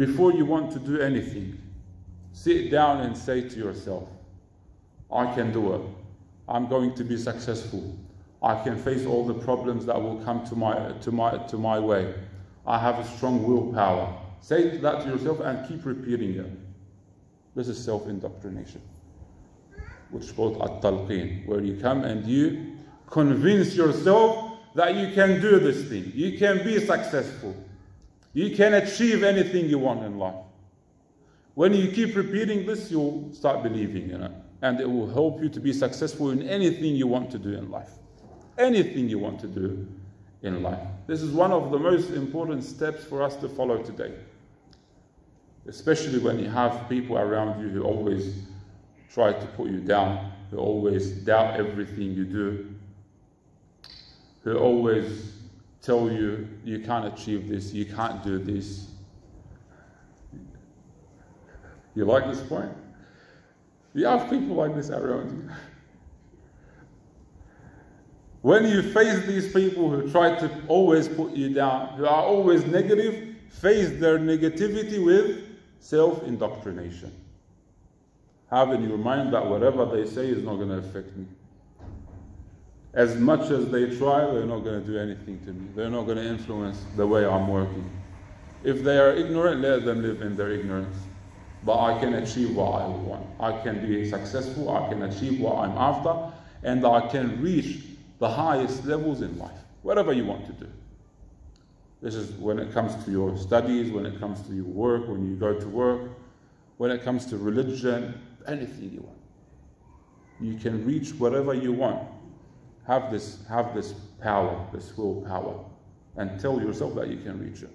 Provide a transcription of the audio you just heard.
before you want to do anything, sit down and say to yourself, I can do it. I'm going to be successful. I can face all the problems that will come to my, to my, to my way. I have a strong willpower. Say that to yourself and keep repeating it. This is self indoctrination, which is called at talqeen, where you come and you convince yourself that you can do this thing, you can be successful, you can achieve anything you want in life. When you keep repeating this, you'll start believing in it, and it will help you to be successful in anything you want to do in life. Anything you want to do in life. This is one of the most important steps for us to follow today. Especially when you have people around you who always try to put you down, who always doubt everything you do, who always tell you you can't achieve this, you can't do this. You like this point? You have people like this around you. When you face these people who try to always put you down, who are always negative, face their negativity with self indoctrination. Have in your mind that whatever they say is not going to affect me. As much as they try, they're not going to do anything to me. They're not going to influence the way I'm working. If they are ignorant, let them live in their ignorance. But I can achieve what I want. I can be successful, I can achieve what I'm after, and I can reach the highest levels in life, whatever you want to do. This is when it comes to your studies, when it comes to your work, when you go to work, when it comes to religion, anything you want. You can reach whatever you want. Have this, have this power, this willpower, and tell yourself that you can reach it.